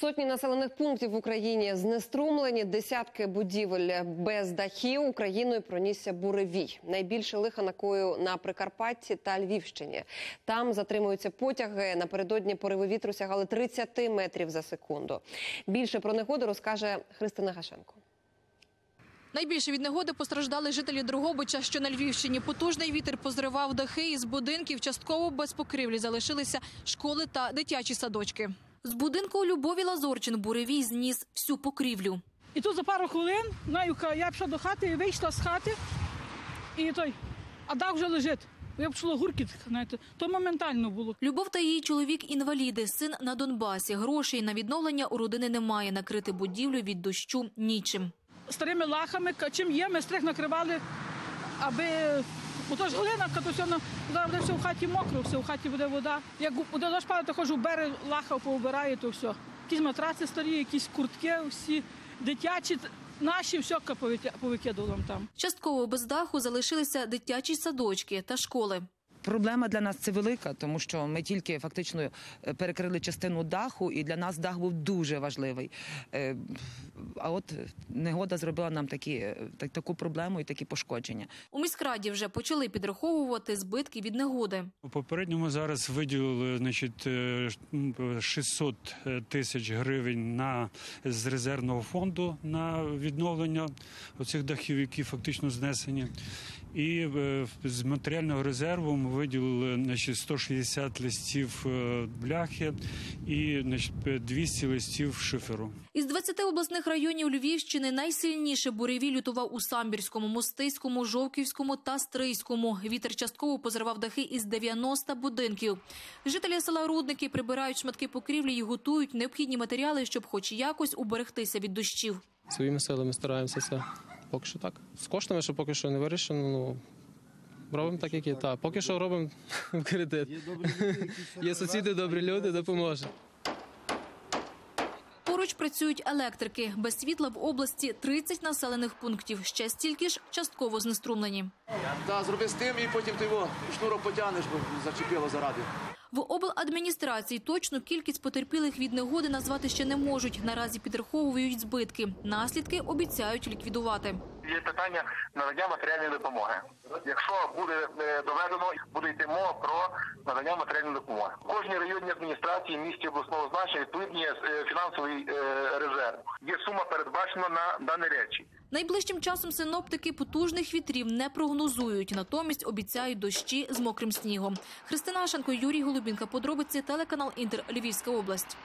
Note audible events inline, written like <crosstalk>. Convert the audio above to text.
Сотні населених пунктів в Україні знеструмлені, десятки будівель без дахів. Україною пронісся буревій. Найбільше лиха накою на Прикарпатті та Львівщині. Там затримуються потяги. Напередодні пориви вітру сягали 30 метрів за секунду. Більше про негоду розкаже Христина Гашенко. Найбільше від негоди постраждали жителі Дрогобича, що на Львівщині. Потужний вітер позривав дахи із будинків. Частково без покрівлі залишилися школи та дитячі садочки. З будинку Любові Лазорчин буревій зніс всю покрівлю. І тут за пару хвилин знаю, я пішла до хати, і вийшла з хати, і той, а дах вже лежить. Я почула гуркіт, знаєте, то моментально було. Любов та її чоловік інваліди, син на Донбасі. Грошей на відновлення у родини немає. Накрити будівлю від дощу нічим. Старими лахами, чим є, ми стрих накривали, аби. Бо то ж глина, то все, зараз буде все в хаті мокро, все в хаті буде вода. Як буде дощ то ходжу в берег, лаха повбираю, то все. Якісь матраци старі, якісь куртки всі, дитячі, наші, все повикидували там. Частково без даху залишилися дитячі садочки та школи. Проблема для нас це велика, тому що ми тільки фактично е, перекрили частину даху, і для нас дах був дуже важливий. Е, А от негода зробила нам такі, е, так- таку проблему і такі пошкодження. У міськраді вже почали підраховувати збитки від негоди. У попередньому зараз виділили значить, е, 600 тисяч гривень на, з резервного фонду на відновлення оцих дахів, які фактично знесені. І е, з матеріального резерву ми виділили значить, 160 листів е, бляхи і значить, 200 листів шиферу. Із 20 обласних районів Львівщини найсильніше буревій лютував у Самбірському, Мостиському, Жовківському та Стрийському. Вітер частково позривав дахи із 90 будинків. Жителі села Рудники прибирають шматки покрівлі і готують необхідні матеріали, щоб хоч якось уберегтися від дощів. Своїми силами стараємося це. Поки що так. З коштами, що поки що не вирішено, ну робимо так, як є. Так, поки що робимо <laughs> в кредит. Є сусіди, добрі люди, допоможе. Поруч працюють електрики. Без світла в області 30 населених пунктів. Ще стільки ж частково знеструмлені. Так, зроби з тим і потім ти його шнурок потягнеш, бо зачепило заради. В обладміністрації точну кількість потерпілих від негоди назвати ще не можуть. Наразі підраховують збитки. Наслідки обіцяють ліквідувати. є питання надання матеріальної допомоги. Якщо буде е, доведено, буде йти мова про надання матеріальної допомоги. Кожній районній адміністрації місті обласного значення відповідні е, фінансовий е, резерв. Є сума передбачена на дані речі. Найближчим часом синоптики потужних вітрів не прогнозують. Натомість обіцяють дощі з мокрим снігом. Христина Ашенко, Юрій Голубінка. Подробиці телеканал Інтер Львівська область.